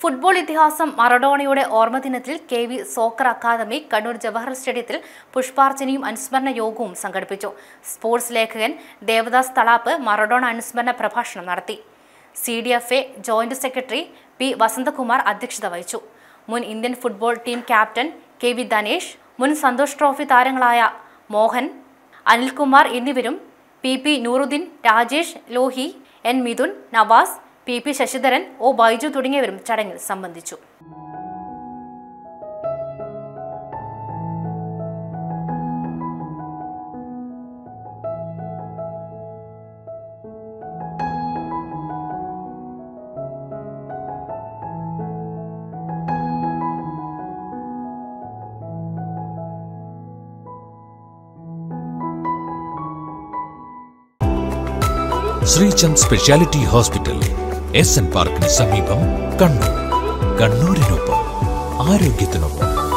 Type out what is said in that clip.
Football ഇതിഹാസം മറഡോണയുടെ ഓർമ്മദിനത്തിൽ K V soccer academy Kannur Jawahar സ്റ്റേഡിയത്തിൽ പുഷ്പാർച്ചനയും അനുസ്മരണ യോഗവും സംഘടിപ്പിച്ചു. സ്പോർട്സ് ലേഖകൻ ദേവദാസ് തളാപ്പ് മറഡോണ അനുസ്മരണ പ്രഭാഷണം നടത്തി. C D F A joint secretary P Vasanthakumar അധ്യക്ഷത വഹിച്ചു. മുൻ Indian football team captain K V Dhanesh മുൻ സന്തോഷ് ട്രോഫി താരങ്ങളായ മോഹൻ അനിൽകുമാർ എന്നിവരും P P Nooruddeen Rajesh Lohi N Mithun Navas P P Sasidharan O Baiju തുടങ്ങിയവരും ചടങ്ങിൽ സംബന്ധിച്ചു. Sreechand speciality hospital S N പാർക്കിന് സമീപം കണ്ണൂർ. കണ്ണൂരിനൊപ്പം ആരോഗ്യത്തിനൊപ്പം.